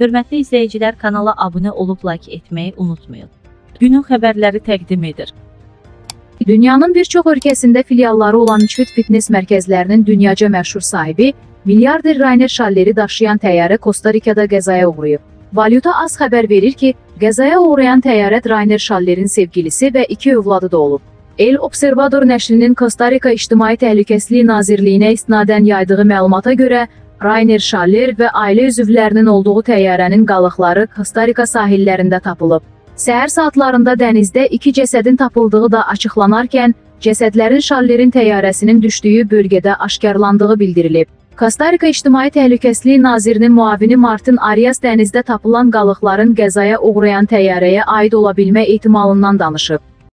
Hörmətli izləyicilər, kanala abunə olub like etməyi unutmayın. Günün xəbərləri təqdim edir. Dünyanın bir çox ölkəsində filialları olan Üçfit fitness mərkəzlərinin dünyaca məşhur sahibi, milyarder Rainer Şalleri daşıyan təyyarə Kosta-Rikada qəzaya uğrayıb. Valyuta az xəbər verir ki, qəzaya uğrayan təyyarə Rainer Şallerin sevgilisi və iki övladı da olub. El Observador nəşrinin Kosta-Rika İctimai Təhlükəsizlik Nazirliyinə istinadən yaydığı məlumata görə, Rainer Schaller və ailə üzvlərinin olduğu təyyarənin qalıqları Kosta-Rika sahillərində tapılıb. Səhər saatlarında dənizdə iki cəsədin tapıldığı da açıqlanarkən, cəsədlərin Schallerin təyyarəsinin düşdüyü bölgədə aşkarlandığı bildirilib. Kosta-Rika İctimai Təhlükəsizlik Nazirinin müavini Martin Arias dənizdə tapılan qalıqların qəzaya uğrayan təyyarəyə aid ola bilmə ehtimalından danışıb.